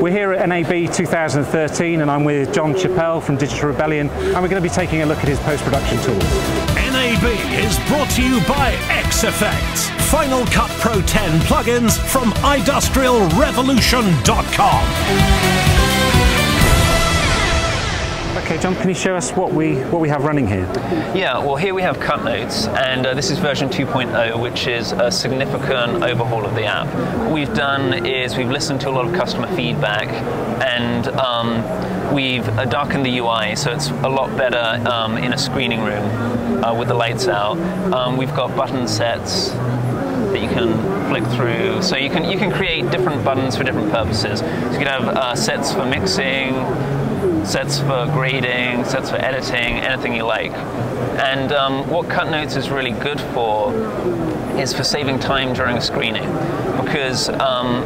We're here at NAB 2013 and I'm with Jon Chappell from Digital Rebellion and we're going to be taking a look at his post-production tools. NAB is brought to you by X-Effects, Final Cut Pro 10 plugins from industrialrevolution.com. Okay, Jon, can you show us what we what we have running here? Yeah, well, here we have Cut Notes, and uh, this is version 2.0, which is a significant overhaul of the app. What we've done is we've listened to a lot of customer feedback, and um, we've uh, darkened the UI, so it's a lot better um, in a screening room uh, with the lights out. Um, we've got button sets that you can flick through. So you can you can create different buttons for different purposes. So you can have uh, sets for mixing, sets for grading, sets for editing, anything you like. And um, what Cut Notes is really good for is for saving time during a screening because um,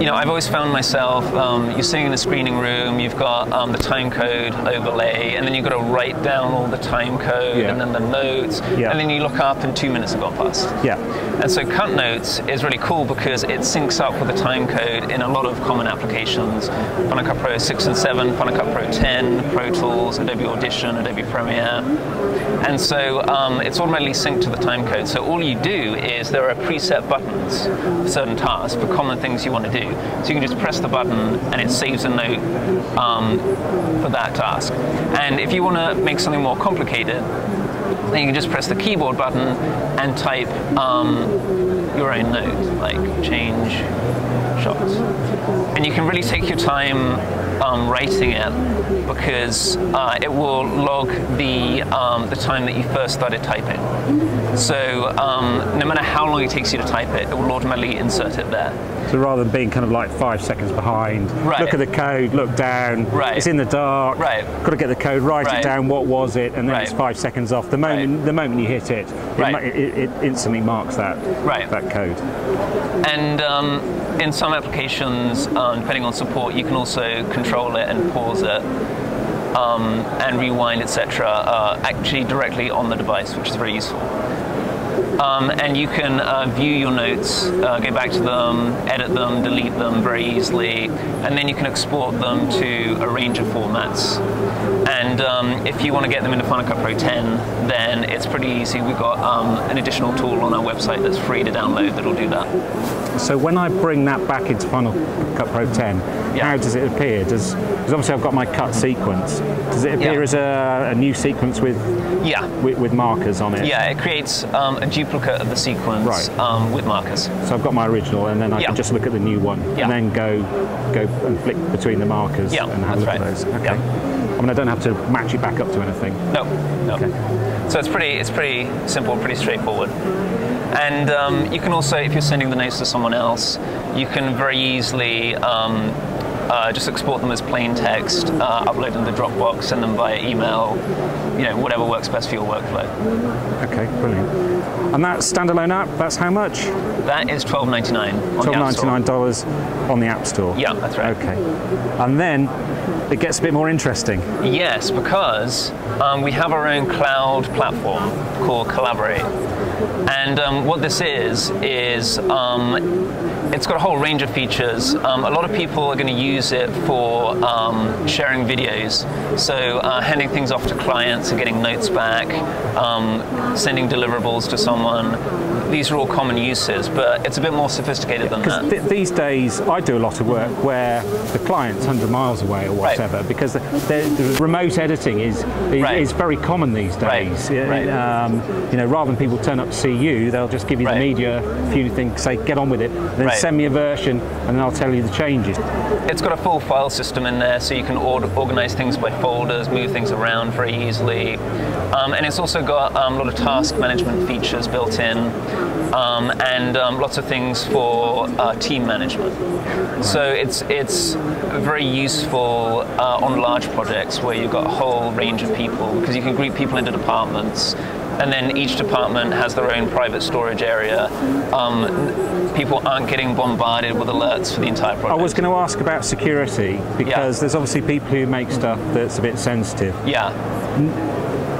you know, I've always found myself, um, you're sitting in a screening room, you've got um, the time code overlay, and then you've got to write down all the time code, Yeah. and then the notes, Yeah. and then you look up and two minutes have gone past. Yeah. And so Cut Notes is really cool because it syncs up with the time code in a lot of common applications. Final Cut Pro 6 and 7, Final Cut Pro 10, Pro Tools, Adobe Audition, Adobe Premiere. And so um, it's automatically synced to the time code. So all you do is there are preset buttons for certain tasks, for common things you want to do. So you can just press the button and it saves a note um, for that task. And if you want to make something more complicated, then you can just press the keyboard button and type um, your own note, like change shots. And you can really take your time um, writing it because uh, it will log the, um, the time that you first started typing. So um, no matter how long it takes you to type it, it will automatically insert it there. So rather than being kind of like five seconds behind, Right. look at the code, look down, Right. it's in the dark, Right. got to get the code, write it Right. down, what was it, and then it's five seconds off. The moment the moment you hit it, it, it, it instantly marks that Right. that code. And um, in some applications, um, depending on support, you can also control it and pause it um, and rewind, etc., uh, actually directly on the device, which is very useful. Um, and you can uh, view your notes, uh, go back to them, edit them, delete them very easily, and then you can export them to a range of formats. And um, if you want to get them into Final Cut Pro 10, then it's pretty easy. We've got um, an additional tool on our website that's free to download that'll do that. So when I bring that back into Final Cut Pro 10, Yeah. how does it appear? Does because obviously I've got my cut sequence. Does it appear Yeah. as a, a new sequence with, Yeah. with with markers on it? Yeah, it creates um, a duplicate of the sequence Right. um, with markers. So I've got my original, and then I Yeah. can just look at the new one, Yeah. and then go go and flick between the markers Yeah, and have a look that's at those. Okay. Yeah. I mean, I don't have to match it back up to anything. No, no. Okay. So it's pretty, it's pretty simple, pretty straightforward. And um, you can also, if you're sending the notes to someone else, you can very easily um, uh, just export them as plain text, uh, upload them to Dropbox, send them via email, you know, whatever works best for your workflow. Okay, brilliant. And that standalone app, that's how much? That is $12.99 Twelve App ninety dollars on the App Store. Yeah, that's right. Okay. And then it gets a bit more interesting. Yes, because um, we have our own cloud platform called Kollaborate. And um, what this is, is um, it's got a whole range of features. Um, a lot of people are going to use it for um, sharing videos. So uh, handing things off to clients and getting notes back, um, sending deliverables to someone. These are all common uses, but it's a bit more sophisticated than that. Because th- these days, I do a lot of work where the client's 100 miles away or Right. Because the, the, remote editing is, is, Right. is very common these Right, days. right. Um, you know, rather than people turn up to see you, they'll just give you Right. the media, a few things, say, get on with it, then Right. send me a version, and then I'll tell you the changes. It's got a full file system in there, so you can or- organize things by folders, move things around very easily. Um, and it's also got um, a lot of task management features built in, um, and um, lots of things for uh, team management. So it's it's very useful uh, on large projects where you've got a whole range of people because you can group people into departments. And then each department has their own private storage area. Um, people aren't getting bombarded with alerts for the entire project. I was going to ask about security because Yeah. there's obviously people who make stuff that's a bit sensitive. Yeah,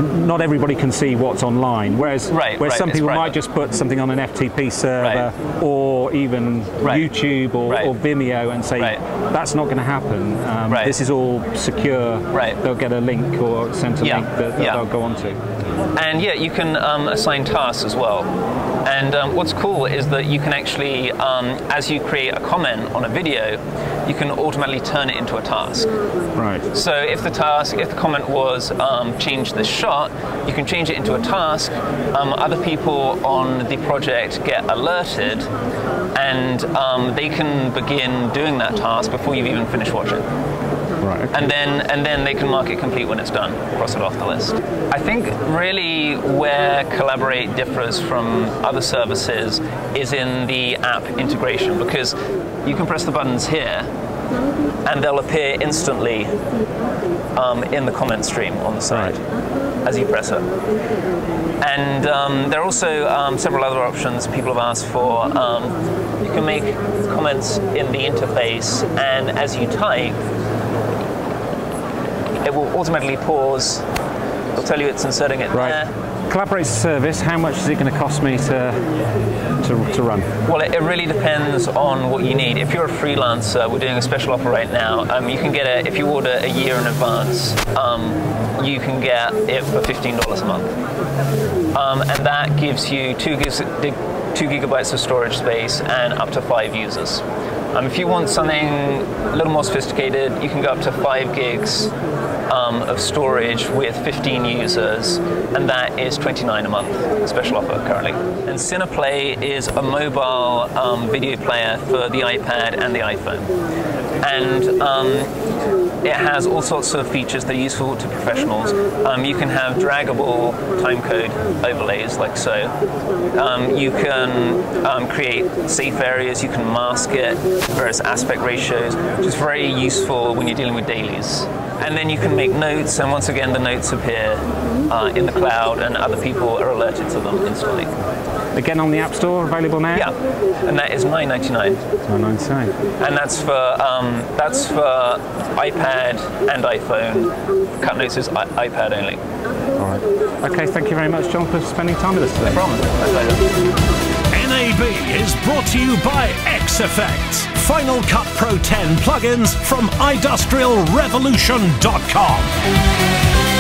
not everybody can see what's online. Whereas, Right, whereas right, some people might just put something on an FTP server or even Right. YouTube or, Right. or Vimeo and say Right. that's not going to happen. Um, Right. This is all secure. Right. They'll get a link or sent a Yeah, link that, that yeah. they'll go onto. And yeah, you can um, assign tasks as well. And um, what's cool is that you can actually, um, as you create a comment on a video, you can automatically turn it into a task. Right. So if the task, if the comment was um, change this shot, you can change it into a task. Um, other people on the project get alerted, and um, they can begin doing that task before you've even finished watching Right. okay. and then and then they can mark it complete when it's done, cross it off the list. I think really where Kollaborate differs from other services is in the app integration because you can press the buttons here and they'll appear instantly um, in the comment stream on the side as you press it. And um, there are also um, several other options people have asked for. Um, you can make comments in the interface, and as you type, it will automatically pause. It'll tell you it's inserting it Right. there. Kollaborate's service, how much is it going to cost me to, to, to run? Well, it, it really depends on what you need. If you're a freelancer, we're doing a special offer right now. Um, you can get it if you order a year in advance. Um, you can get it for fifteen dollars a month, um, and that gives you two gigs, two gigabytes of storage space and up to five users. Um, if you want something a little more sophisticated, you can go up to five gigs um, of storage with 15 users, and that is 29 a month. Special offer currently. And Cineplay is a mobile um, video player for the iPad and the iPhone, and um, it has all sorts of features that are useful to professionals. Um, you can have draggable timecode overlays like so. Um, you can um, create safe areas. You can mask it, various aspect ratios, which is very useful when you're dealing with dailies. And then you can make notes, and once again, the notes appear uh, in the cloud, and other people are alerted to them instantly. Again, on the App Store, available now? Yeah, and that is $9.99. Oh, nice, nice. and that's for um, that's for iPad and iPhone. Cut notes is I- iPad only. All right. Okay, thank you very much, Jon, for spending time with us today. No problem. My pleasure. Brought to you by X Effects. Final Cut Pro 10 plugins from industrialrevolution.com.